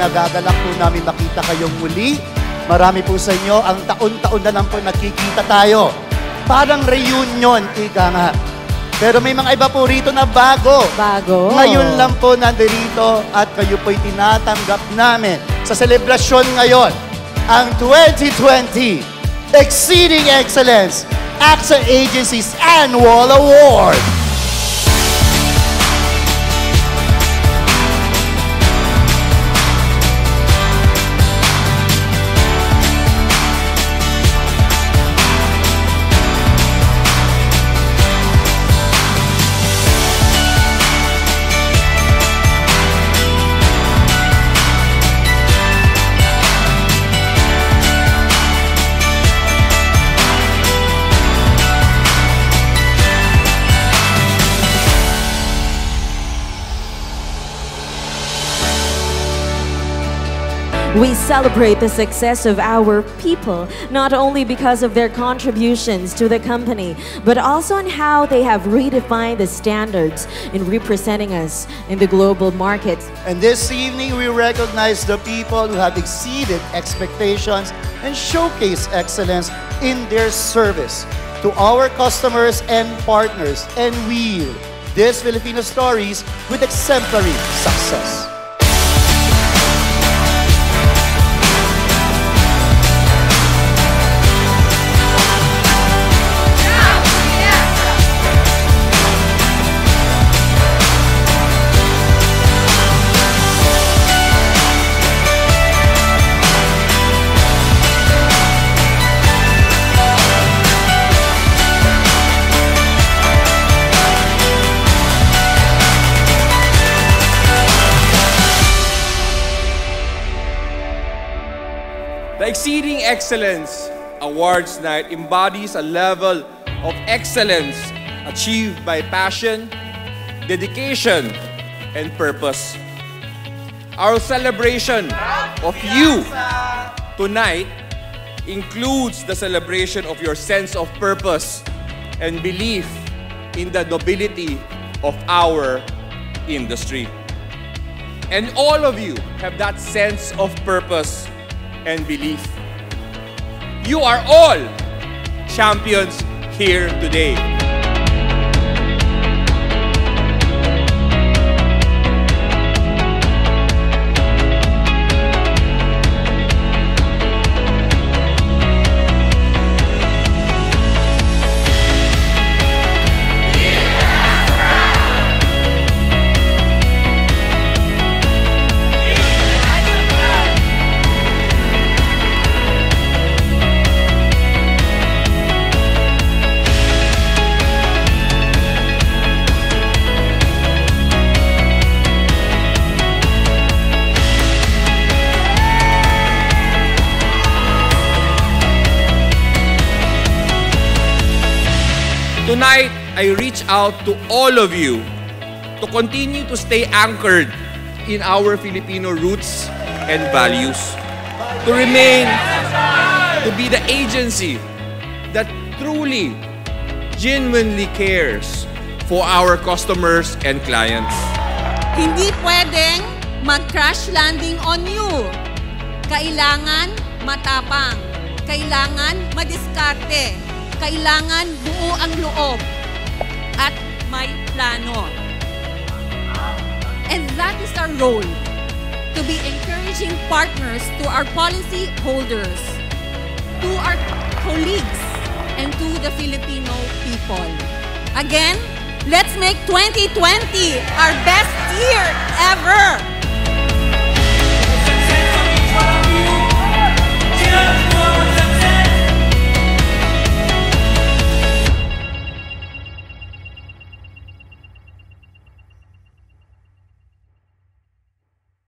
nagagalak po namin makita kayong muli. Marami po sa inyo, ang taon-taon na lang po nakikita tayo. Parang reunion, ika nga. Pero may mga iba po rito na bago. Bago. Ngayon lang po nandirito at kayo po'y tinatanggap namin sa selebrasyon ngayon. Ang 2020 Exceeding Excellence AXA Agency's Annual Award. We celebrate the success of our people, not only because of their contributions to the company, but also on how they have redefined the standards in representing us in the global market. And this evening, we recognize the people who have exceeded expectations and showcase excellence in their service to our customers and partners. And we, these Filipino stories with exemplary success. The Exceeding Excellence Awards Night embodies a level of excellence achieved by passion, dedication, and purpose. Our celebration of you tonight includes the celebration of your sense of purpose and belief in the nobility of our industry. And all of you have that sense of purpose and belief. You are all champions here today. Tonight, I reach out to all of you to continue to stay anchored in our Filipino roots and values. To remain, to be the agency that truly, genuinely cares for our customers and clients. Hindi pwedeng mag-crash landing on you. Kailangan matapang. Kailangan madiskarte. Kailangan buo ang loob. At may plano. And that is our role. To be encouraging partners to our policy holders, to our colleagues, and to the Filipino people. Again, let's make 2020 our best year ever!